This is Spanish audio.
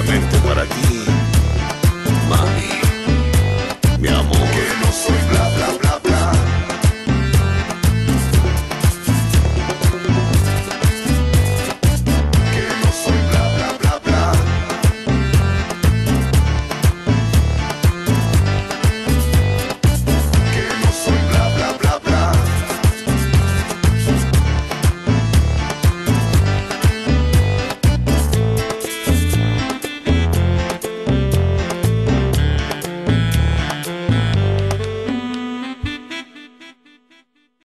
solamente para ti.